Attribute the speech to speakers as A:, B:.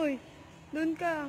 A: Uy, doon ka.